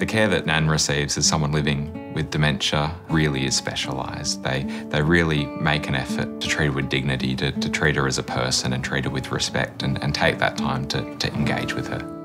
The care that Nan receives as someone living with dementia really is specialised. They, they really make an effort to treat her with dignity, to, to treat her as a person and treat her with respect and, and take that time to, to engage with her.